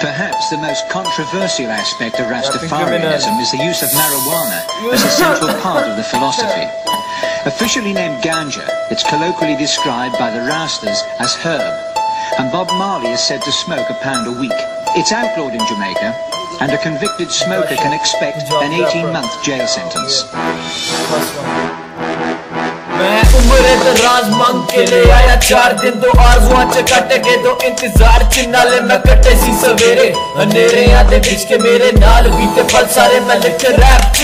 Perhaps the most controversial aspect of Rastafarianism is the use of marijuana as a central part of the philosophy. Officially named ganja, it's colloquially described by the Rastas as herb, and Bob Marley is said to smoke a pound a week. It's outlawed in Jamaica, and a convicted smoker can expect an 18-month jail sentence. मैं उम्र दराज मांग के ले आया चार दिन, दो आरजुआ च कट गए, दो इंतज़ार च नाले मैं कटे सी सवेरे। अंधेरे आते बिच के मेरे नाल बीते पल सारे मैं लिख रैप च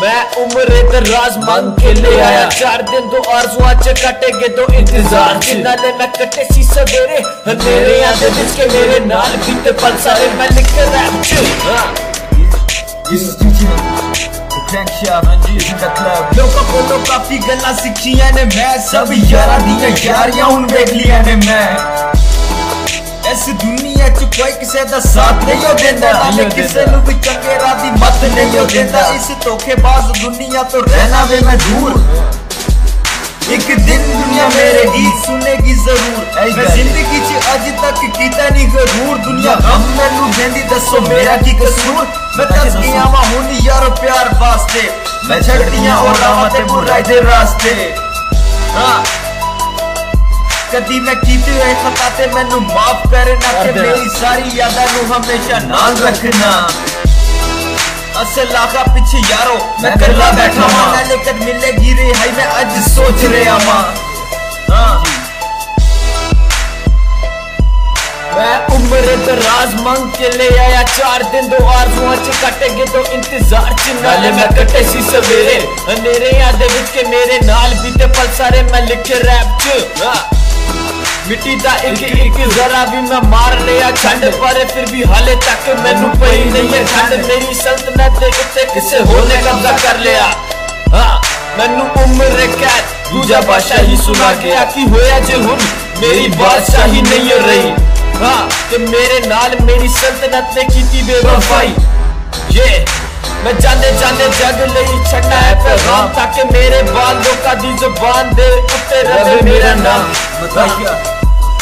मैं उम्र दराज मांग के ले आया चार दिन, दो आरजुआ च कटे गए, दो इंतज़ार च नाले मैं कटे सी सवेरे। अंधेरे आते बिच के मेरे नाल बीते पल सारे मैं लिख रैप च This is teaching crankshaft ਹਾਂਜੀ in the club. ਕੋਲੋਂ ਕਾਫੀ ਗੱਲਾਂ ਸਿੱਖੀਆਂ ਨੇ ਮੈਂ ਸਭ ਯਾਰਾਂ ਦੀਆਂ ਯਾਰੀਆਂ ਹੁਣ ਵੇਖ ਲੀਆਂ ਨੇ ਮੈਂ। ਇਸ ਦੁਨੀਆ 'ਚ ਕੋਈ ਕਿਸੇ ਦਾ ਸਾਥ ਨਹੀਂ ਹੋ ਦਿੰਦਾ ਨਾਲੇ ਕਿਸੇ ਨੂੰ ਵੀ ਚੰਗੇ ਰਾਹ ਦੀ ਮੱਤ ਨਹੀਂ ਹੋ ਦਿੰਦਾ। ਇਸ ਧੋਖੇਬਾਜ਼ ਦੁਨੀਆ ਤੋਂ ਰਹਿਣਾ ਵੇ ਮੈਂ ਦੂਰ। ਇੱਕ ਦਿਨ ਦੁਨੀਆ ਮੇਰੇ ਗੀਤ ਸੁਨੇਗੀ ਜ਼ਰੂਰ। ਮੈਂ ਜ਼ਿੰਦਗੀ 'ਚ ਅੱਜ ਤੱਕ ਕੀਤਾ ਨਹੀਂ ਗਰੂਰ ਦੁਨੀਆ। ਗਮ ਮੈਨੂੰ ਦਿੰਦੀ ਦੱਸੋ ਮੇਰਾ ਕੀ ਕਸੂਰ? ਮੈਂ ਤਸ ਗਿਆ ਵਾਂ ਹੁਣ ਯਾਰ ਪਿਆਰ ਵਾਸਤੇ ਮੈਂ ਛੱਡਦੀਆਂ ਉਹ ਰਾਵਾਂ ਤੇ ਬੁਰਾਈ ਦੇ ਰਾਸਤੇ। ਹਾਂ। ਕਦੀ ਮੈਂ ਕੀਤੇ ਹੋਏ ਖਤਾ ਤੇ ਮੈਨੂੰ ਮਾਫ ਕਰਨਾ ਤੇ ਮੇਰੀ ਸਾਰੀ ਯਾਦਾਂ ਨੂੰ ਹਮੇਸ਼ਾ ਨਾਲ ਰੱਖਣਾ। असल लाखा पीछे यारो मैं कल्ला बैठा हूँ ना लेकर मिलेगी रिहाई मैं आज सोच रहा माँ। हाँ। मैं उम्र तो राज मंग के ले आया चार दिन दो आरजुआ च कटेगे तो इंतज़ार चिन्ना ले मैं कटे सी सवेरे अंधेरे याद विच के मेरे नाल बीते पल सारे मैं लिखे रैप च। हाँ। मिट्टी दा एक एक जरा भी मैं मार लिया छंड पर फिर भी हाले तक मैनू पई नहीं है ठंड मेरी सल्तनत दे उत्ते किसे होर ने कब्जा कर लिया हाँ मैनू उम्र कैद दूजा बादशाही सुना गया कि होया जे हुन मेरी बादशाही नहीं रही हाँ ते मेरे नाल मेरी सल्तनत ने की बेवफाई ये मैं जाने जाने जग ਲਈ ਛੱਡਣਾ ਹੈ ਪੈਗਾਮ ਤਾਂ ਕਿ ਮੇਰੇ ਬਾਲ ਲੋਕਾਂ ਦੀ ਜ਼ੁਬਾਨ ਦੇ ਉੱਤੇ ਰਵੇ ਮੇਰਾ ਨਾਮ ਮਤਾਸ਼ਾ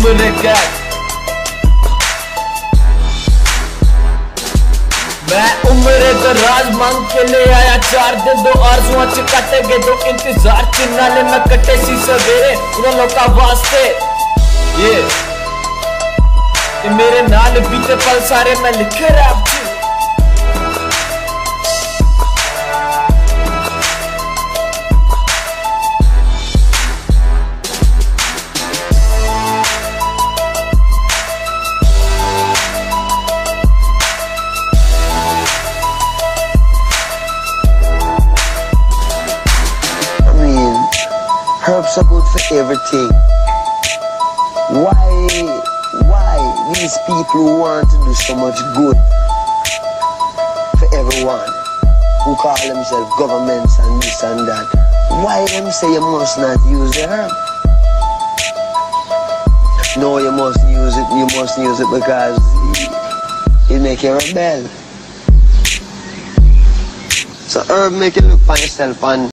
उम्र कैद मैं उम्र दराज मांग के ले आया चार दिन दो आरजुआ च कट गए, दो इंतज़ार चिन्ना ले मैं कटे सी सवेरे उन लोका वास्ते। ये मेरे नाल बीते पल सारे मैं लिखे rap Herbs are good for everything. Why, why these people want to do so much good for everyone who call themselves governments and this and that? Why them say you must not use the herb? No, you must use it, you must use it because it make you rebel. So herb make you look for yourself and